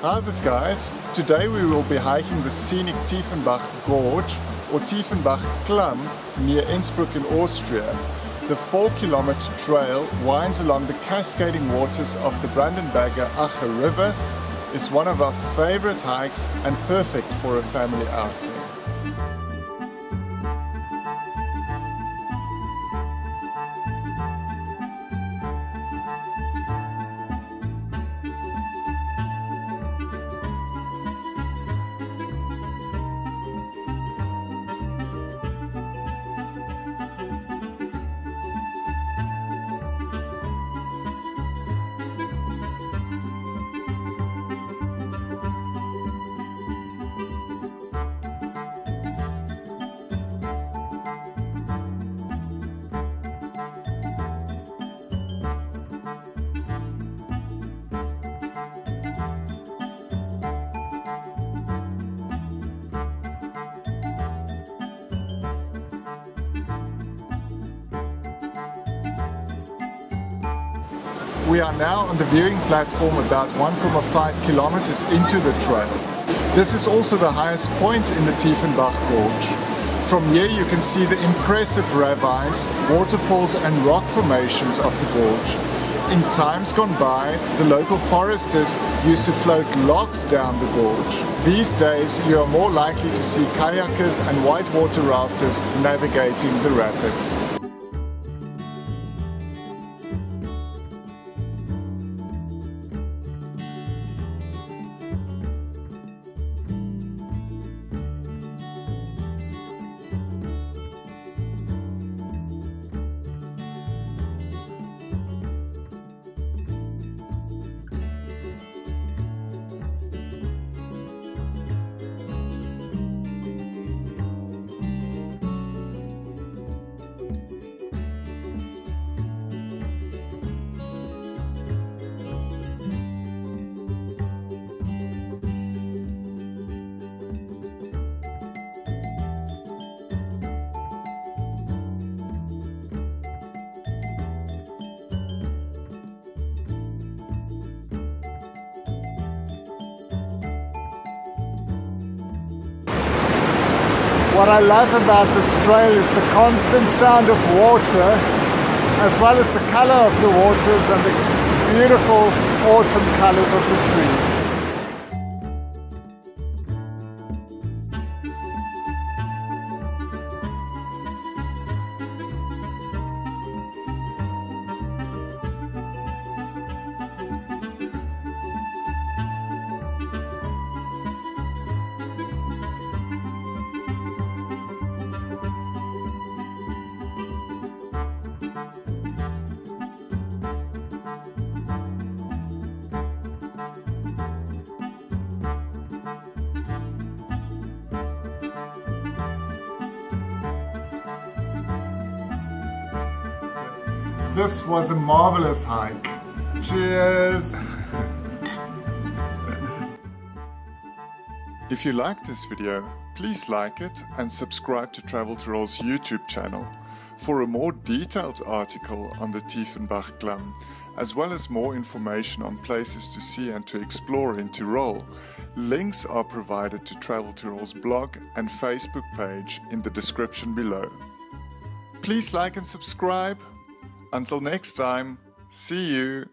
How's it guys? Today we will be hiking the scenic Tiefenbach Gorge or Tiefenbach Klamm near Innsbruck in Austria. The 4 kilometer trail winds along the cascading waters of the Brandenberger Ache River, is one of our favorite hikes and perfect for a family outing. We are now on the viewing platform about 1.5 kilometers into the trail. This is also the highest point in the Tiefenbach Gorge. From here you can see the impressive ravines, waterfalls and rock formations of the gorge. In times gone by, the local foresters used to float logs down the gorge. These days you are more likely to see kayakers and whitewater rafters navigating the rapids. What I love about this trail is the constant sound of water as well as the color of the waters and the beautiful autumn colors of the trees. This was a marvelous hike. Cheers! if you liked this video, please like it and subscribe to Travel Tyrol's YouTube channel for a more detailed article on the Tiefenbach Klamm, as well as more information on places to see and to explore in Tyrol. Links are provided to Travel Tyrol's blog and Facebook page in the description below. Please like and subscribe. Until next time, see you